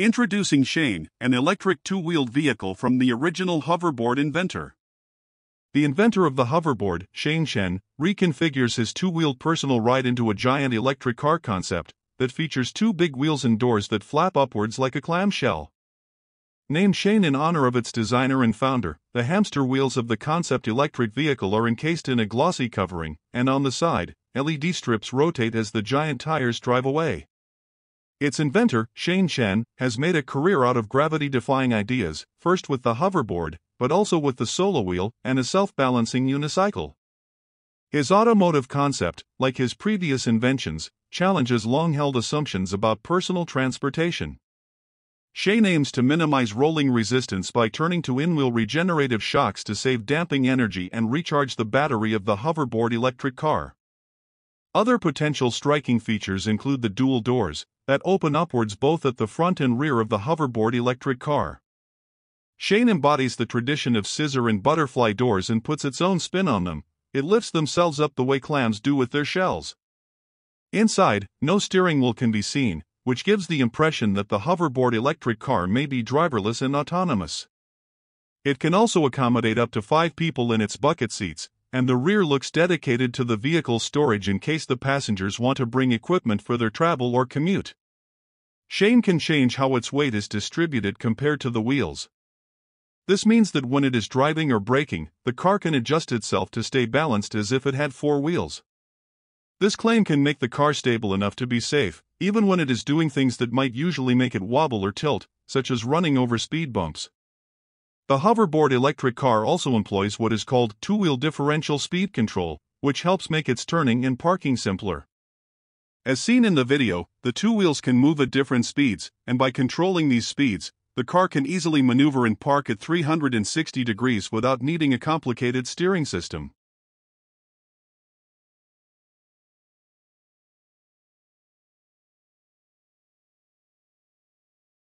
Introducing Shane, an electric two wheeled vehicle from the original hoverboard inventor. The inventor of the hoverboard, Shane Chen, reconfigures his two wheeled personal ride into a giant electric car concept that features two big wheels and doors that flap upwards like a clamshell. Named Shane in honor of its designer and founder, the hamster wheels of the concept electric vehicle are encased in a glossy covering, and on the side, LED strips rotate as the giant tires drive away. Its inventor, Shane Chen, has made a career out of gravity defying ideas, first with the hoverboard, but also with the SoloWheel and a self balancing unicycle. His automotive concept, like his previous inventions, challenges long held assumptions about personal transportation. Shane aims to minimize rolling resistance by turning to in wheel regenerative shocks to save damping energy and recharge the battery of the hoverboard electric car. Other potential striking features include the dual doors that open upwards both at the front and rear of the hoverboard electric car. Shane embodies the tradition of scissor and butterfly doors and puts its own spin on them. It lifts themselves up the way clams do with their shells. Inside, no steering wheel can be seen, which gives the impression that the hoverboard electric car may be driverless and autonomous. It can also accommodate up to five people in its bucket seats, and the rear looks dedicated to the vehicle's storage in case the passengers want to bring equipment for their travel or commute. Shane can change how its weight is distributed compared to the wheels. This means that when it is driving or braking, the car can adjust itself to stay balanced as if it had four wheels. This claim can make the car stable enough to be safe, even when it is doing things that might usually make it wobble or tilt, such as running over speed bumps. The hoverboard electric car also employs what is called two wheel differential speed control, which helps make its turning and parking simpler. As seen in the video, the two wheels can move at different speeds, and by controlling these speeds, the car can easily maneuver and park at 360 degrees without needing a complicated steering system.